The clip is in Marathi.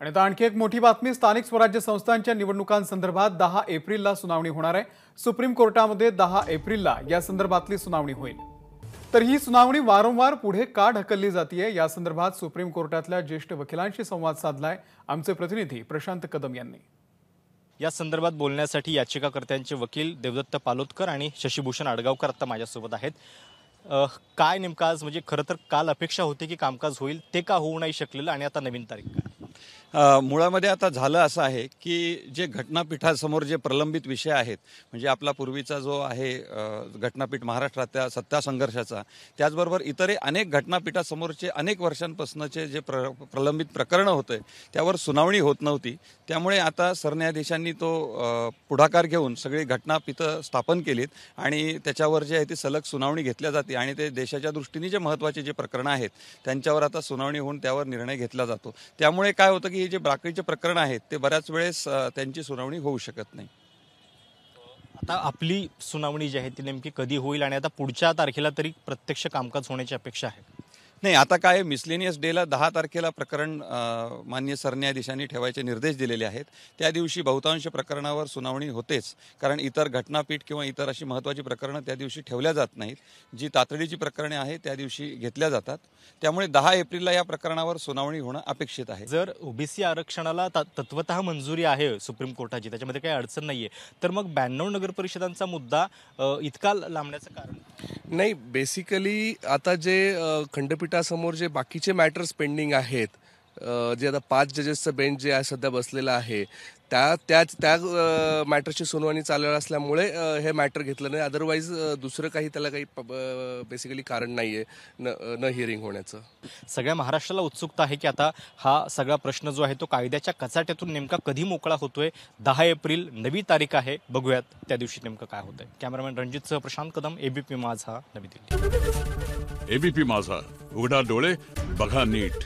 आणि आता आणखी एक मोठी बातमी स्थानिक स्वराज्य संस्थांच्या निवडणुकांसंदर्भात दहा एप्रिलला सुनावणी होणार आहे. सुप्रीम कोर्टामध्ये दहा एप्रिलला या संदर्भातली सुनावणी होईल. तर ही सुनावणी वारंवार पुढे का ढकलली जाते या संदर्भात सुप्रीम कोर्टातल्या ज्येष्ठ वकिलांशी संवाद साधलाय आमचे प्रतिनिधी प्रशांत कदम यांनी. या संदर्भात बोलण्यासाठी याचिकाकर्त्यांचे वकील देवदत्त पालोदकर आणि शशीभूषण आडगावकर आता माझ्यासोबत आहेत. काय नेमकं आज म्हणजे खरं तर काल अपेक्षा होती की कामकाज होईल ते का होऊ नाही शकलेलं आणि आता नवीन तारीख काय? मुळामध्ये आता झालं असं आहे की जे घटनापीठासमोर जे प्रलंबित विषय आहेत म्हणजे आपला पूर्वीचा जो आहे घटनापीठ महाराष्ट्रातल्या सत्ता संघर्षाचा त्याचबरोबर इतरही अनेक घटनापीठासमोरचे अनेक वर्षांपासूनचे जे प्र प्रलंबित प्रकरणं होते त्यावर सुनावणी होत नव्हती. त्यामुळे आता सरन्यायाधीशांनी तो पुढाकार घेऊन सगळी घटनापीठं स्थापन केलीत आणि त्याच्यावर जे आहे ती सलग सुनावणी घेतल्या जाते आणि ते देशाच्या दृष्टीने जे महत्त्वाचे जे प्रकरणं आहेत त्यांच्यावर आता सुनावणी होऊन त्यावर निर्णय घेतला जातो. त्यामुळे काय होतं की हे जे ब्राकेटचे प्रकरण आहेत ते बऱ्याच वेळेस त्यांची सुनावणी होऊ शकत नाही. आता आपली सुनावणी जी आहे ती नेमकी कधी होईल आणि आता पुढच्या तारखेला तरी प्रत्यक्ष कामकाज होण्याची अपेक्षा आहे? नाही आता काय मिसलेनियस डेला दहा तारखेला प्रकरण मान्य सरन्यायाधीशांनी ठेवायचे निर्देश दिलेले आहेत. त्या दिवशी बहुतांश प्रकरणावर सुनावणी होतेच कारण इतर घटनापीठ किंवा इतर अशी महत्त्वाची प्रकरणं त्या दिवशी ठेवल्या जात नाहीत. जी तातडीची प्रकरणे आहेत त्या दिवशी घेतल्या जातात. त्यामुळे दहा एप्रिलला या प्रकरणावर सुनावणी होणं अपेक्षित आहे. जर ओबीसी आरक्षणाला तत्वत मंजुरी आहे सुप्रीम कोर्टाची त्याच्यामध्ये काही अडचण नाही आहे तर मग ब्याण्णव नगर परिषदांचा मुद्दा इतका लांबण्याचं कारण नाही बेसिकली आता जे खंडपीठासमोर जे बाकीचे मॅटर्स पेंडिंग आहेत जे आता पाच जजेसचं बेंच जे आहे सध्या बसलेलं आहे त्या त्याच त्या मॅटरची सुनावणी चालू असल्यामुळे हे मॅटर घेतलं नाही. अदरवाईज दुसरं काही त्याला काही बेसिकली कारण नाही आहे न न हिअरिंग होण्याचं. सगळ्या महाराष्ट्राला उत्सुकता आहे की आता हा सगळा प्रश्न जो आहे तो कायद्याच्या कचाट्यातून नेमका कधी मोकळा होतोय? दहा एप्रिल नवी तारीख आहे. बघूयात त्या दिवशी नेमकं काय होतंय. कॅमेरामॅन रणजितसह प्रशांत कदम एबीपी माझा नवी दिल्ली. एबीपी माझा. उघडा डोळे बघा नीट.